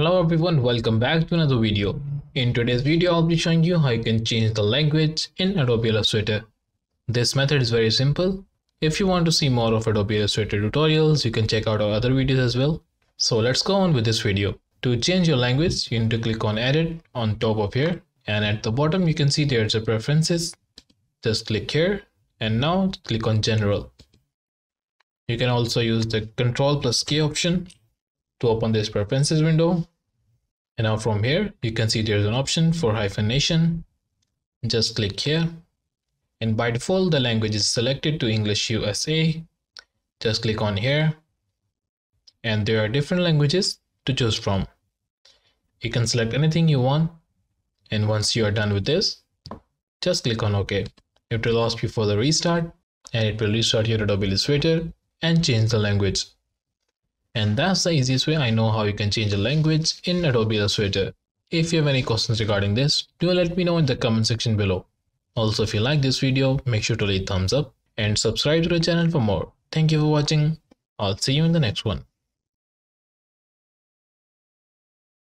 Hello everyone, welcome back to another video. In today's video, I'll be showing you how you can change the language in Adobe Illustrator. This method is very simple. If you want to see more of Adobe Illustrator tutorials, you can check out our other videos as well. So let's go on with this video. To change your language, you need to click on edit on top of here and at the bottom you can see there's a preferences. Just click here and now click on general. You can also use the control plus K option to open this preferences window. And now from here, you can see there's an option for hyphenation. Just click here. And by default, the language is selected to English USA. Just click on here. And there are different languages to choose from. You can select anything you want. And once you are done with this, just click on OK. It will ask you for the restart and it will restart your Adobe Illustrator and change the language. And that's the easiest way I know how you can change a language in Adobe Illustrator. If you have any questions regarding this, do let me know in the comment section below. Also, if you like this video, make sure to leave thumbs up and subscribe to the channel for more. Thank you for watching. I'll see you in the next one.